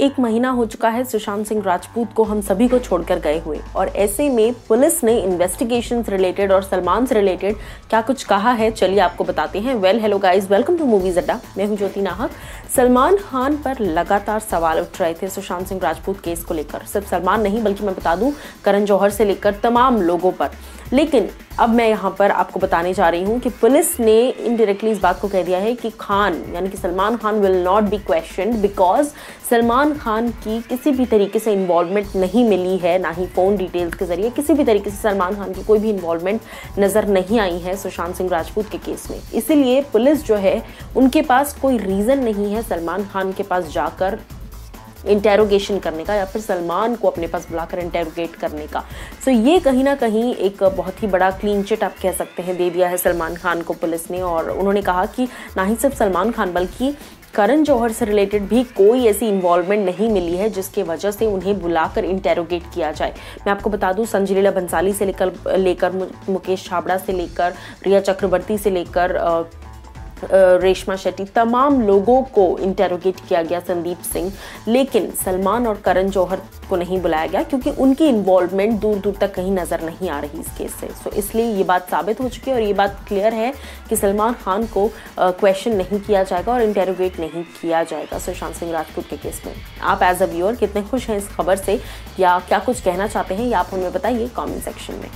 एक महीना हो चुका है सुशांत सिंह राजपूत को हम सभी को छोड़कर गए हुए। और ऐसे में पुलिस ने इन्वेस्टिगेशन रिलेटेड और सलमान से रिलेटेड क्या कुछ कहा है, चलिए आपको बताते हैं। Well hello guys welcome to movies Adda मैं हूँ ज्योति नाहक। सलमान खान पर लगातार सवाल उठ रहे थे सुशांत सिंह राजपूत केस को लेकर। सिर्फ़ सलमान नहीं, बल्कि मैं बता दूँ, करण जौहर से लेकर तमाम लोगों पर। लेकिन अब मैं यहाँ पर आपको बताने जा रही हूँ कि पुलिस ने इनडायरेक्टली इस बात को कह दिया है कि खान, यानी कि Salman Khan will not be question because Salman Khan की किसी भी तरीके से इन्वॉल्वमेंट नहीं मिली है, ना ही फ़ोन डिटेल्स के ज़रिए, किसी भी तरीके से सलमान खान की कोई भी इन्वॉल्वमेंट नज़र नहीं आई है सुशांत सिंह राजपूत के केस में। इसीलिए पुलिस जो है, उनके पास कोई रीज़न नहीं है सलमान खान के पास जाकर इंटेरोगेशन करने का या फिर सलमान को अपने पास बुलाकर इंटेरोगेट करने का। सो so, ये कहीं ना कहीं एक बहुत ही बड़ा क्लीन चिट आप कह सकते हैं दे दिया है सलमान खान को पुलिस ने और उन्होंने कहा कि ना ही सिर्फ़ सलमान खान बल्कि करण जौहर से रिलेटेड भी कोई ऐसी इन्वॉल्वमेंट नहीं मिली है जिसके वजह से उन्हें बुलाकर इंटेरोगेट किया जाए। मैं आपको बता दूँ संजय लीला बंसाली से लेकर लेकर मुकेश छाबड़ा से लेकर रिया चक्रवर्ती से लेकर रेशमा शेट्टी, तमाम लोगों को इंटेरोगेट किया गया संदीप सिंह, लेकिन सलमान और करण जौहर को नहीं बुलाया गया क्योंकि उनकी इन्वॉल्वमेंट दूर दूर तक कहीं नज़र नहीं आ रही इस केस से। सो इसलिए ये बात साबित हो चुकी है और ये बात क्लियर है कि सलमान खान को क्वेश्चन नहीं किया जाएगा और इंटेरोगेट नहीं किया जाएगा सुशांत सिंह राजपूत के केस में। आप एज अ व्यूअर कितने खुश हैं इस खबर से? या क्या कुछ कहना चाहते हैं? या आप हमें बताइए कॉमेंट सेक्शन में।